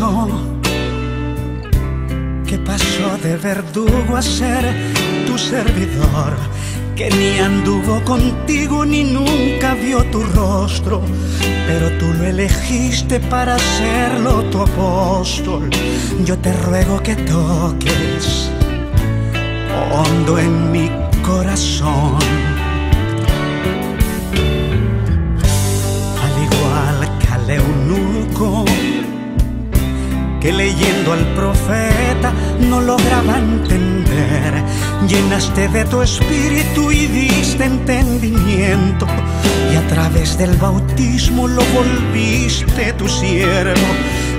mundo que pasó de verdugo a ser tu servidor, que ni anduvo contigo ni nunca vio tu rostro, pero tú lo elegiste para serlo tu apóstol. Yo te ruego que toques hondo en mi corazón. Al profeta no lograba entender. Llenaste de tu espíritu y diste entendimiento. Y a través del bautismo lo volviste tu siervo.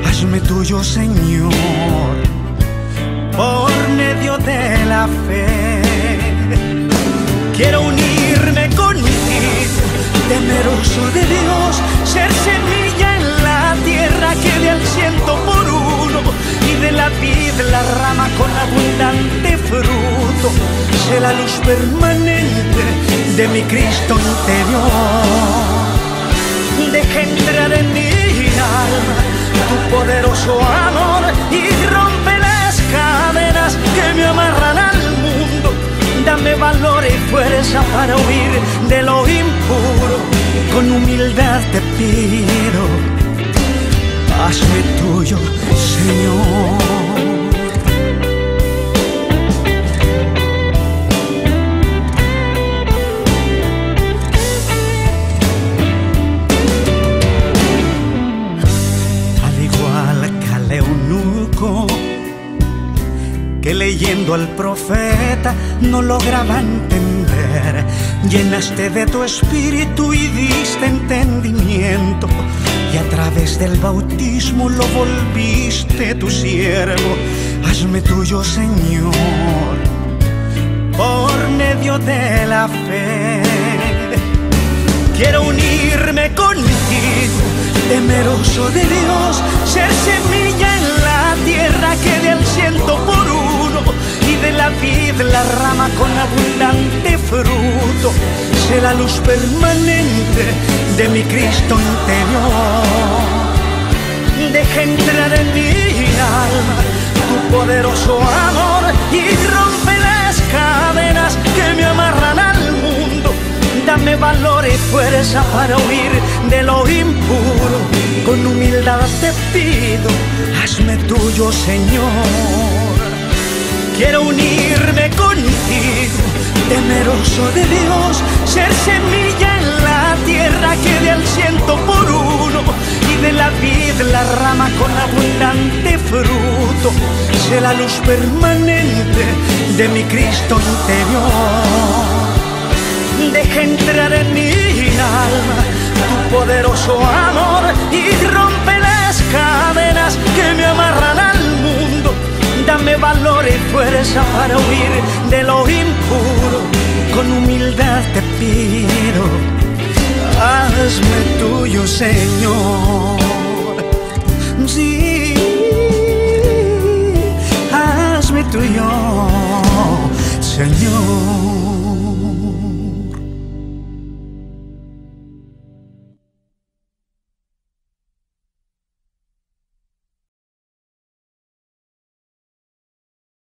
Hazme tuyo, Señor, por medio de la fe. Quiero unirme contigo, temeroso de Dios, la vid la rama con abundante fruto. Sé la luz permanente de mi Cristo interior. Deja entrar en mi alma tu poderoso amor y rompe las cadenas que me amarran al mundo. Dame valor y fuerza para huir de lo impuro. Con humildad te pido, hazme tuyo, Señor. Al eunuco que leyendo al profeta no lograba entender. Llenaste de tu espíritu y diste entendimiento. Y a través del bautismo lo volviste tu siervo. Hazme tuyo, Señor, por medio de la fe. Quiero unirme contigo, temeroso de Dios, ser la rama con abundante fruto. La luz permanente de mi Cristo interior. Deja entrar en mi alma tu poderoso amor y rompe las cadenas que me amarran al mundo. Dame valor y fuerza para huir de lo impuro. Con humildad te pido, hazme tuyo, Señor. Quiero unirme contigo, temeroso de Dios, ser semilla en la tierra que de al ciento por uno y de la vid la rama con abundante fruto. Sé la luz permanente de mi Cristo interior. Deja entrar en mi alma tu poderoso amor valor y fuerza para huir de lo impuro. Con humildad te pido, hazme tuyo, Señor. Sí, hazme tuyo, Señor.